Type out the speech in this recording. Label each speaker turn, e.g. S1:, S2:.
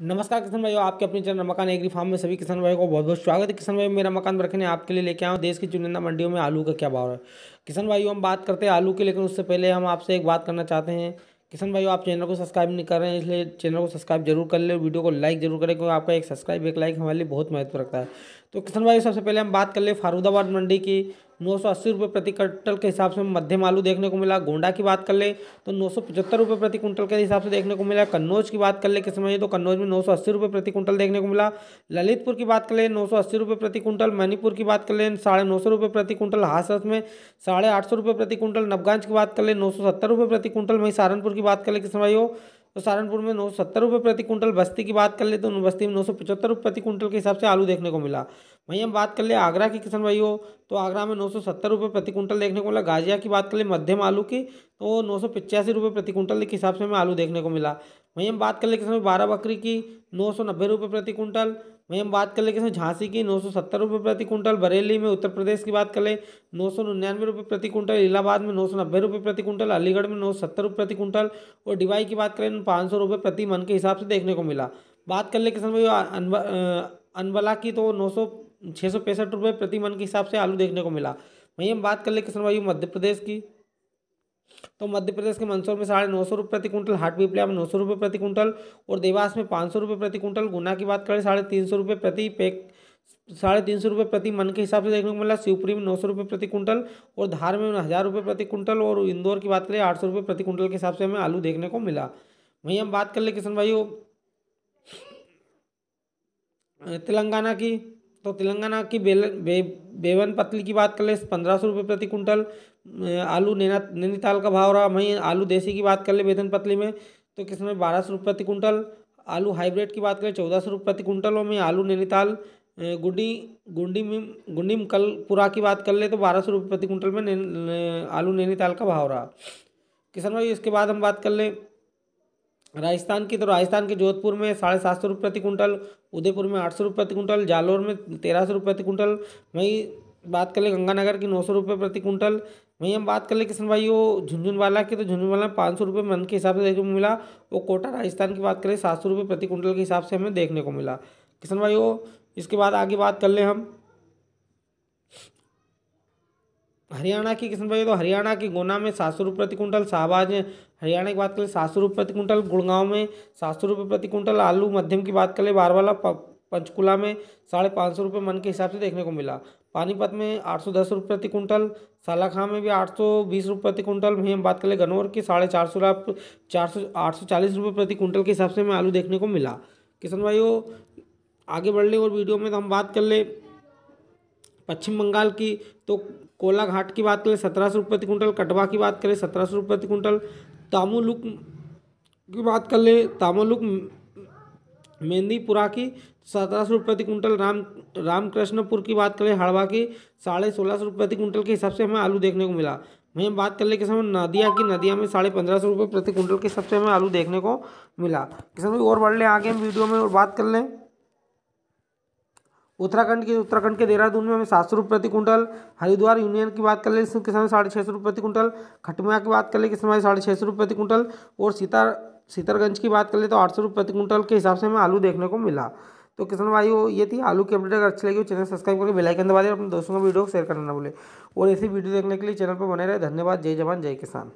S1: नमस्कार किसान भाइयों, आपके अपने चैनल मकान एग्री फार्म में सभी किसान भाइयों को बहुत बहुत स्वागत है। किसान भाई मेरा मकान रखने आपके लिए लेके आऊँ देश की चुनिंदा मंडियों में आलू का क्या भाव है? किसान भाइयों, हम बात करते हैं आलू के, लेकिन उससे पहले हम आपसे एक बात करना चाहते हैं। किसान भाइयों, आप चैनल को सब्सक्राइब नहीं कर रहे हैं, इसलिए चैनल को सब्सक्राइब ज़रूर कर ले वीडियो को लाइक ज़रूर करें, क्योंकि आपका एक सब्सक्राइब, एक लाइक हमारे लिए बहुत महत्व रखता है। तो किसान भाई, सबसे पहले हम बात कर ले फारूदाबाद मंडी की। नौ सौ अस्सी रुपये प्रति क्विंटल के हिसाब से मध्यम आलू देखने को मिला, गोंडा की बात कर ले तो नौ सौ पचहत्तर रुपये प्रति क्विंटल के हिसाब से देखने को मिला। कन्नौज की बात कर ले किसान भाई तो कन्नौज में नौ सौ अस्सी रुपये प्रति क्विंटल देखने को मिला। ललितपुर की बात कर ले नौ सौ अस्सी रुपये प्रति क्विंटल। मणिपुर की बात कर ले साढ़े नौ सौ रुपये प्रति क्विंटल। हासरस में साढ़े आठ सौ रुपये प्रति क्विंटल। नवगंज की बात कर ले नौ सौ सत्तर रुपये प्रति क्विंटल। वहीं सहारनपुर की बात कर ले किस समय हो तो सहारनपुर में नौ सत्तर रुपये प्रति क्विंटल, बस्ती की बात कर ले तो बस्ती में नौ सौ पचहत्तर रुपये प्रति क्विंटल के हिसाब से आलू देखने को मिला। वहीं हम बात कर ले आगरा के, किसान भाई हो तो आगरा में नौ सौ सत्तर रुपये प्रति क्विंटल देखने को मिला। गाजिया की बात कर ले मध्यम आलू की तो नौ सौ पचासी रुपये प्रति क्विंटल के हिसाब से हमें आलू देखने को मिला। वहीं हम बात कर ले किसान बारह बकरी की, नौ सौ नब्बे रुपये प्रति क्विंटल वहीं हम बात कर ले किसान झांसी की, नौ सौ सत्तर रुपये प्रति क्विंटल बरेली में, उत्तर प्रदेश की बात कर ले, नौ सौ निन्यानवे रुपये प्रति क्विंटल इलाहाबाद में नौ सौ नब्बे रुपये प्रति क्विंटल अलीगढ़ में नौ सौ सत्तर रुपये प्रति क्विंटल और डिवाई की बात करें, पाँच सौ रुपये प्रति मन के हिसाब से देखने को मिला। बात कर ले किसान भाई अनबला की तो नौ सौ छः सौ पैंसठ रुपये प्रति मन के हिसाब से आलू देखने को मिला। वहीं हम बात कर ले किसान भाई मध्य प्रदेश की। तो मध्य प्रदेश के मंदसौर में साढ़े नौ सौ रुपये प्रति कुंटल, हाट पिपलिया में नौ सौ रुपये प्रति कुंटल और देवास में पाँच सौ रुपये प्रति कुंटल। गुना की बात करें, साढ़े तीन सौ रुपये प्रति पैक, साढ़े तीन सौ रुपये प्रति मन के हिसाब से देखने को मिला, शिवपुरी में नौ सौ रुपये प्रति कुंटल और धार में हज़ार रुपये प्रति कुंटल और इंदौर की बात करें, आठ सौ रुपये प्रति कुंटल के हिसाब से हमें आलू देखने को मिला। वहीं हम बात कर ले किशन भाई तेलंगाना की तो तेलंगाना की बेलन बे, बेवन पतली की बात कर ले, पंद्रह सौ रुपये प्रति कुंटल आलू नैना, नैनीताल का भाव रहा, वहीं आलू देसी की बात कर ले बेतन पतली में तो किसमें बारह सौ रुपये प्रति कुंटल, आलू हाइब्रिड की बात करें, चौदह सौ रुपये प्रति कुंटल और में आलू नैनीताल गुंडी गुंडी में गुंडी में कल पुरा की बात कर ले तो बारह सौ रुपये प्रति कुंटल में आलू नैनीताल का भाव रहा। किसान भाई, इसके बाद हम बात कर लें राजस्थान की तो राजस्थान के जोधपुर में साढ़े सात सौ रुपये प्रति कुंटल, उदयपुर में आठ सौ रुपये प्रति कुंटल, जालौर में तेरह सौ रुपये प्रति कुंटल, वहीं बात कर ले गंगानगर की नौ सौ रुपये प्रति कुंटल, वहीं हम बात कर ले किसान भाई, वो झुंझुनवाला की तो झुंझुनवाला में पाँच सौ रुपये मन के हिसाब से देखने को मिला, वो कोटा राजस्थान की बात करें, सात सौ रुपये प्रति कुंटल के हिसाब से हमें देखने को मिला। किसान वो इसके बाद आगे बात कर ले हम। हरियाणा की किसान भाई तो हरियाणा की गोना में सात सौ रुपये प्रति कुंटल शाहबाज में हरियाणा की बात करें, सात सौ रुपये प्रति कुंटल गुड़गांव में, सात सौ रुपये प्रति कुंटल आलू मध्यम की बात करें, बारवाला पंचकुला में साढ़े पाँच सौ रुपये मन के हिसाब से देखने को मिला। पानीपत में आठ सौ दस रुपये प्रति कुंटल सालाखा में भी आठ सौ बीस रुपये प्रति कुंटल वहीं हम बात करें गनौर की, साढ़े चार सौ चार सौ, आठ सौ चालीस रुपये प्रति कुंटल के हिसाब से हमें आलू देखने को मिला। किसान भाइयों, आगे बढ़ ले और वीडियो में तो हम बात कर ले पश्चिम बंगाल की तो कोलाघाट की बात करें, सत्रह सौ प्रति कुंटल कटवा की बात करें, सत्रह सौ प्रति कुंटल तामुलुक की बात कर ले, तामुलुक मेहंदीपुरा की, सत्रह सौ प्रति कुंटल राम, रामकृष्णपुर की बात करें हड़वा की, साढ़े सोलह सौ प्रति कुंटल के हिसाब से हमें आलू देखने को मिला। वहीं बात कर ले किसान नदिया की, नदिया में साढ़े पंद्रह सौ रुपये प्रति कुंटल के हिसाब से हमें आलू देखने को मिला। किसान और बढ़ लें आगे हम वीडियो में और बात कर लें। उत्तराखंड की उत्तराखंड के देहरादून में हमें सात सौ रुपये प्रति कुंटल, हरिद्वार यूनियन की बात कर ले, इसके समय साढ़े छः सौ रुपये प्रति कुंटल खटमिया की बात कर ले किस समय साढ़े छः सौ रुपये प्रति कुंटल, और सीता सीतरगंज की बात कर ले तो आठ सौ रुपये प्रति कुंटल के हिसाब से हमें आलू देखने को मिला। तो किसान भाई वो ये थी आलू की अपडेट। अगर अच्छी लगी हो, चैनल सब्सक्राइब करके बेलाइकन दबा दे अपने दोस्तों को वीडियो शेयर करना ना भूले। और ऐसी वीडियो देखने के लिए चैनल पर बने रहे। धन्यवाद। जय जवान। जय किसान।